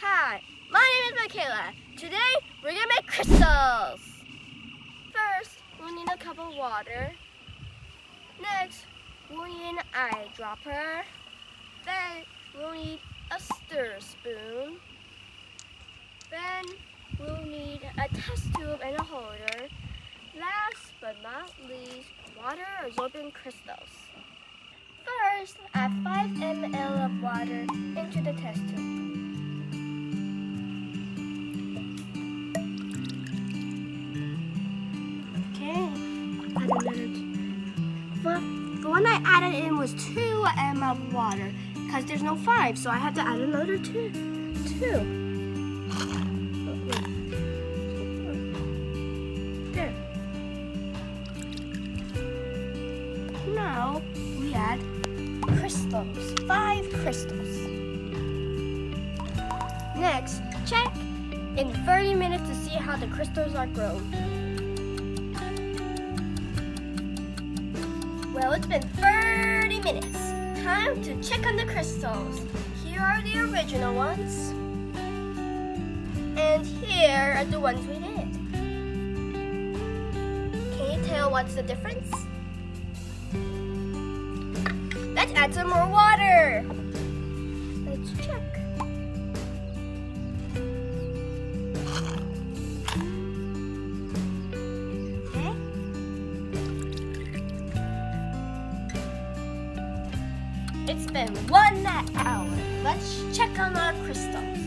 Hi, my name is Makayla. Today we're gonna make crystals. First, we'll need a cup of water. Next, we'll need an eyedropper. Then we'll need a stir spoon. Then we'll need a test tube and a holder. Last but not least, water absorbing crystals. First, add 5 ml of water into the test tube. But the one I added in was 2 ml of water because there's no 5, so I had to add another 2. 2. There. Now we add crystals, five crystals. Next, check in 30 minutes to see how the crystals are grown. Well, it's been 30 minutes. Time to check on the crystals. Here are the original ones. And here are the ones we did. Can you tell what's the difference? Let's add some more water. It's been one hour. Let's check on our crystals.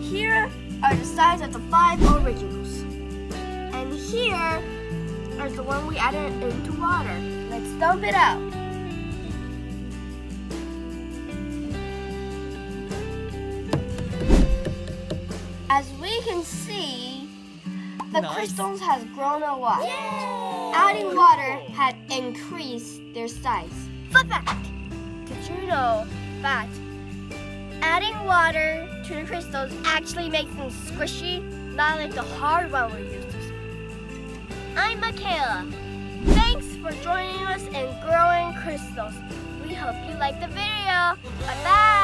Here are the size of the five originals. And here are the one we added into water. Let's dump it out. As we can see, the Nice. crystals has grown a lot. Adding water had increased their size. Fun fact! Know that adding water to the crystals actually makes them squishy, not like the hard one we're used to? I'm Makayla. Thanks for joining us in growing crystals. We hope you liked the video. Bye bye.